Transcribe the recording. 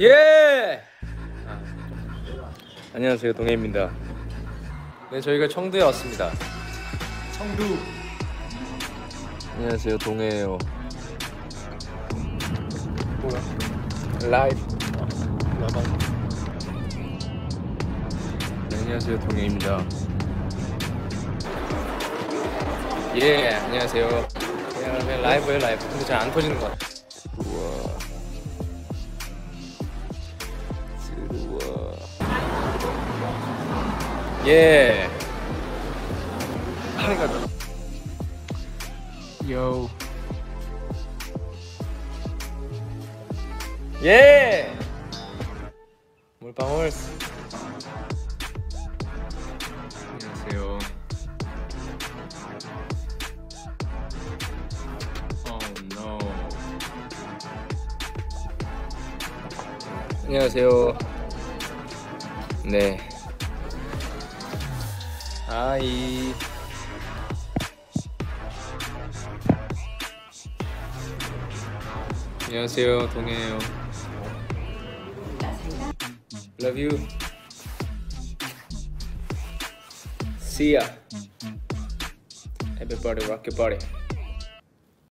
예! 아, 안녕하세요 동해입니다. 네 저희가 청두에 왔습니다. 청두 안녕하세요 동해예요. 뭐야? 라이브. 네, 안녕하세요 동해입니다. 예 안녕하세요. 그냥 라이브예요 라이브. 근데 잘 안 터지는 것 같아. 우 예. 하이가 요 예. 몰빵홀스. 안녕하세요. Oh no. 안녕하세요. 네. 아이. 안녕하세요. 동해예요. Love you. See ya. Everybody rock your body.